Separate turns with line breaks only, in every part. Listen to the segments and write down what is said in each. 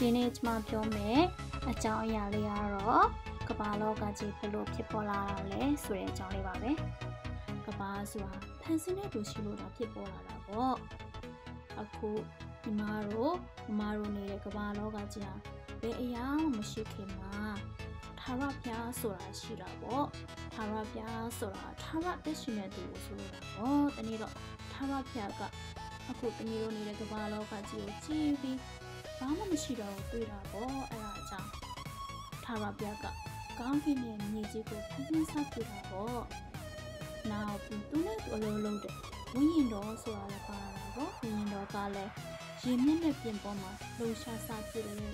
ဒီနေ့ကျွန်မပြောမယ်အကြောင်းအရာလေးကတော့ကမ္ဘာလောကကြီးဘယ်လိုဖြစ်ပေါ်လာတာလဲဆိုတဲ့အကြောင်းလေးပါပဲကမ္ဘာဆိုတာဖန်ဆင်းတဲ့သူရှိလို့တော့ဖြစ်ပေါ်လာတာပေါ့အခုဒီမှာတော့မမတို့နေတဲ့ကမ္ဘာလောကကြီးဟာဘယ်အရာမှမရှိခင်မှာထာဝရဘုရားဆိုတာရှိတာပေါ့ထာဝရဘုရားဆိုတာထာဝရတက်ရှင်တဲ့သူကိုဆိုလိုတာပေါ့တနည်းတော့ထာဝရဘုရားကအခုတနည်းတို့နေတဲ့ကမ္ဘာလောကကြီးကိုကြည့်ပြီး ဘာမှမရှိတော့တွေ့တာပေါ့အဲ့ဒါကြောင့်ထာဝရဘုရားကကောင်းကင်ရဲ့မြေကြီးကိုဖန်ဆင်းဆောက်ပြတာပေါ့နောက်ပြီးသူနဲ့သူအလိုလုံးတဲ့ဝိညာဉ်တော်ဆိုတာလည်းပါလာတာပေါ့ဝိညာဉ်တော်ကလည်းရေမြင့်တဲ့ပြင်ပေါ်မှာလှူရှားစားပြတယ်တဲ့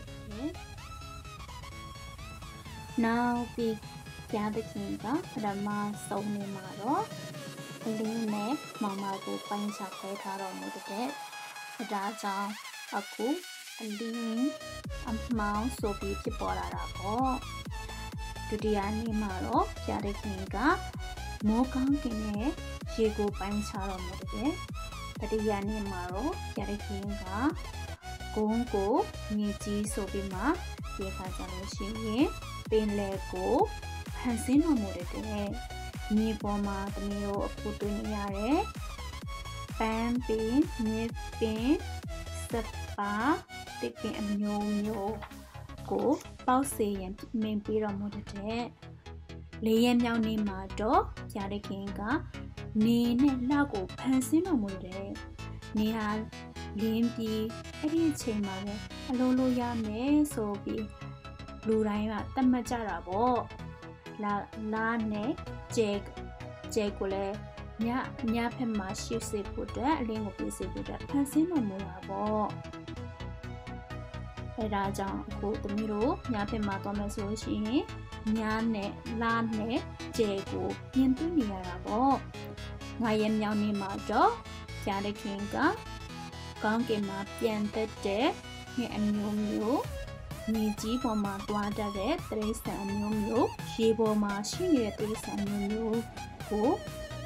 နောက်ပြီးဘုရားသခင်ကပထမဆုံးနေမှာတော့အလင်းနဲ့မောင်မကိုပိုင်းခြားခွဲထားတော်မူတဲ့ဒါကြောင့်အခု အလင်းအမောင်ဆိုပြီးဖြစ်ပေါ်လာတာပေါ့ဒုတိယနေ့မှာတော့ဘုရားသခင်ကမောကောင်းကင်နဲ့ရေကိုပိုင်းခြားတော်မူတဲ့တတိယနေ့မှာတော့ဘုရားသခင်ကကုန်းကိုမြေကြီးဆိုပြီးမှဒီအခါကျလို့ရှိရင်ပင်လယ်ကိုဖန်ဆင်းတော်မူတဲ့မြေပေါ်မှာတမီးတို့အခုတွေ့နေရတယ်ပန်းပင်မြစ်ပင်စပါ တစ်ပင်အမျိုးမျိုးကိုပေါက်စေရန်မင်ပြီးတော်မူတဲ့လေးရက်မြောက်နေ့မှာတော့ဖျားတဲ့ခင်ကနေနဲ့လောက်ကိုဖန်ဆင်းတော်မူတဲ့နေဟာလင်းပြီးအဲ့ဒီအချိန်မှာပဲအလုံးလို့ရမယ်ဆိုပြီးလူတိုင်းကတတ်မှတ်ကြတာပေါ့လာလာနဲ့ကျဲကျဲကိုလည်းညညဖက်မှာရှိစေဖို့အတွက်အလင်းကိုပြည့်စေဖို့အတွက်ဖန်ဆင်းတော်မူတာပေါ့ အဲဒါကြောင့်အခုသမီးတို့ညဖက်မှာတော့မယ်ဆိုလို့ရှိရင်ညနဲ့လာနဲ့ကျဲကိုမြင်တွေ့နေရတာပေါ့ငါရဲ့မြောင်နေမှာတော့ကြားတဲ့ခင်ကကောင်းကင်မှာပြန်သက်တဲ့ငှက်အမျိုးမျိုးမြေကြီးပေါ်မှာတွားတတ်တဲ့တရိษံအမျိုးမျိုးရေပေါ်မှာရှိနေတဲ့တရိษံအမျိုးမျိုးကို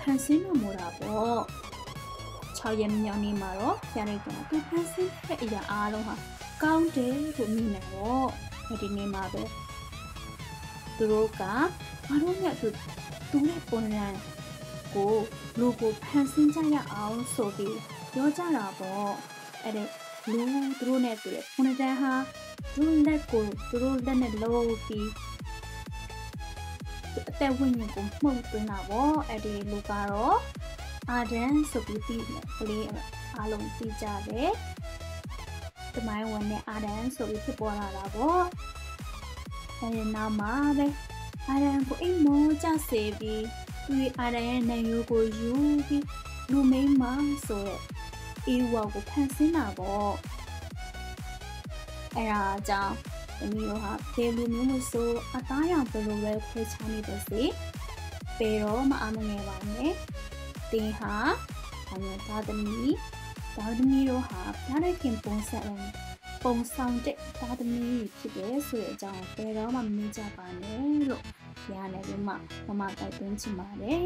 ဖန်ဆင်းလို့မတာပေါ့6ရက်မြောက်နေ့မှာတော့ဖျားလိုက်တာသူဖန်ဆင်းတဲ့အရာအားလုံးဟာ ကောင်းတယ်လို့မြင်တယ်ပေါ့ဒီနေ့မှာပဲသူတို့ကဘာလို့လဲသူသူနဲ့ပုံရန်ကိုလူကိုဖန်ဆင်းကြရအောင်ဆိုပြီးပြောကြတာပေါ့အဲ့ဒါလူသူတို့နဲ့တူတယ်ခုနတန်းဟာသူတို့လက်ကိုသူတို့လက်နဲ့လုံးပြီးအသက်ဝိညာဉ်ကိုမှုတ်သွင်းတာပေါ့အဲ့ဒီလူကတော့အာဒန်ဆိုပြီးပြီးတယ်ကလေးအားလုံးသိကြတယ် တမိုင်းဝင်နဲ့အာဒန်ဆိုပြီးဖြစ်ပေါ်လာတာပေါ့အဲဒီနောက်မှာပဲအာဒန်ကိုအိမ်မောကြစေပြီးသူရဲ့အာဒန်ရဲ့နိုင်ရိုးကိုယူပြီးလူမိန်းမဆိုတဲ့အေဝါကိုဖန်ဆင်းတာပေါ့အဲ့ဒါကြောင့်သမီးတို့ဟာဘယ်လိုမျိုးလို့ဆိုအသားရောင်ဘယ်လိုပဲခွဲခြားနေပါစေပေတော့မအားမငယ်ပါနဲ့တင်ဟာအမေသားသမီး သားသမီးတို့ဟာဖျားတဲ့ခင်ပုံဆက်တယ်ပုံဆောင်တဲ့သားသမီးဖြစ်တယ်ဆိုတဲ့အကြောင်းပေတော့မှမမေ့ကြပါနဲ့လို့ရနေပြီးမှမမတိုက်တွန်းချင်ပါတယ်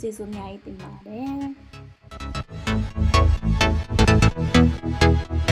ကျေးဇူးအများကြီးတင်ပါတယ်